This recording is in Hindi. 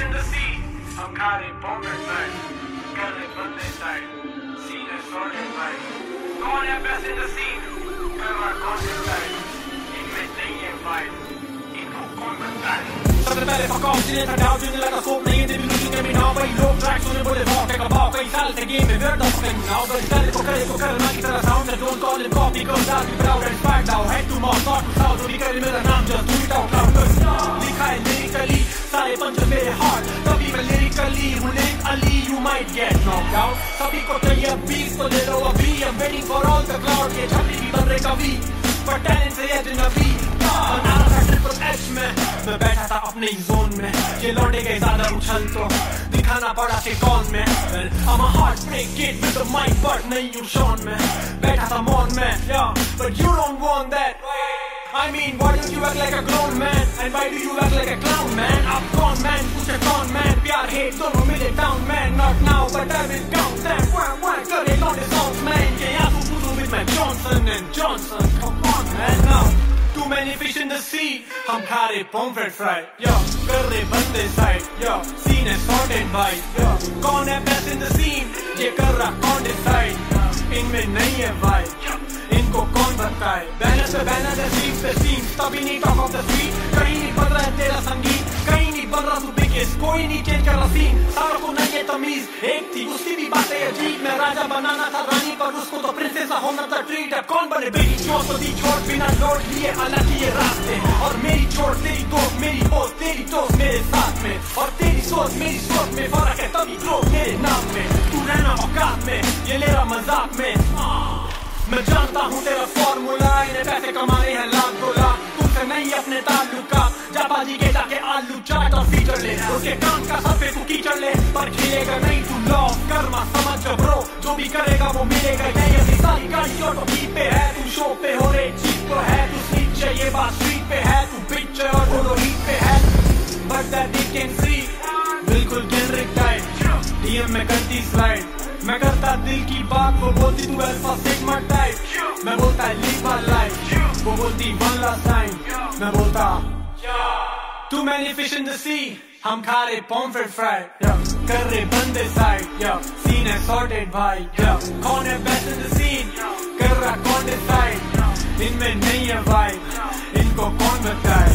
in the sea. हम खा रहे बॉम्बे साइड कर रहे बंदे साइड सीने सोने भाई कौन है बेस्ट इन द सीन कर रहा कौन है साइड इनमें नहीं है फाइट इनको कौन बताए सबसे पहले fuck off जिन्हें था डाउट जिन्हें लगा सोप नहीं है looking at me now वही लोग ट्रैक सुने बोले वॉक का भाव कई साल से गेम में where the fucking now but पहले को करे तो करना की तरह sound don't call him copy cause I'll be proud and inspired now head to mouth thought to south तो भी करे मेरा नाम just do it might get knocked out सभी को चाहिए beats तो ले लो अभी I'm waiting for all the cloud ये छपरी भी बन रहे कभी पर टैलेंट से अजनबी बना रहा था ट्रिपल एच में मैं बैठा था अपने ही जोन में ये लौटे गए ज़्यादा उछल तो दिखाना पड़ा कि कौन में I'm a heartbreak kid with the mic but नहीं हूँ शॉन में बैठा था मौन में yeah but you don't want that I mean, why don't you act like a grown man? And why do you act like a clown, man? I'm gone, man, पूछे कौन man? प्यार hate दोनों मिले down, man. Not now, but I will count them. Wah, wah, करे लौटे songs, man. के आंसू पूछो with my Johnson and Johnson. Come on, man, now. Too many fish in the sea. हम खा रहे pomfret fry. Yo, कर रहे बंदे side. Yo, scene is sorted by. Yo, कौन है best in the scene? ये कर रहा कौन decide? इनमें नहीं है vibe. इनको कौन बताए बैनर पे बैनर है सीन पे सीन तभी नहीं टॉक ऑफ द स्ट्रीट कहीं नहीं बन रहा है तेरा संगीत कहीं नहीं बन रहा तू बिगेस्ट कोई नहीं चेंज कर सीन सारों को नहीं है तमीज, एक थी उसकी भी बातें अजीब मैं राजा बनाना था रानी, पर उसको तो प्रिंसेस होना था ट्रीट अब कौन बने बेटी चोट तो दी छोड़ बिना लौट लिए अलग किए रास्ते और मेरी चोट तेरी दोस्त मेरी होस्ट तेरी दोस्त मेरे साथ में। और तेरी सोच, मेरी सोच में फ़र्क है तभी ग्रोथ मेरे नाम में। तू रहना औकात में, ये ले रहा मज़ाक में। मैं जानता हूँ तेरा ले उसके काम का सब तू कीचड़ ले पर खेलेगा नहीं तू लॉ कर्मा समझ ब्रो जो भी करेगा वो मिलेगा ये अपनी सारी गाड़ी और तो पे है तू शो पे हो रे। चीप तो है तू स्लीप ये बात स्ट्रीट पे है तू पिच और बोलो हीट पे है। But that you can see बिल्कुल जेनरिक टाइप डीएम में करती स्लाइड मैं करता दिल की बात, वो बोलती तू अल्फ़ा सिग्मा टाइप मैं बोलता लीव लाइफ वो बोलती वन लास्ट टाइम मैं बोलता too many fish in the sea हम खा रहे पॉम्फ्रेट फ्राई कर रहे बंदे साइड सीन है सॉर्टेड भाई कौन है बेस्ट इन द सीन कर रहा कौन डिसाइड इनमें नहीं है भाई इनको कौन बताए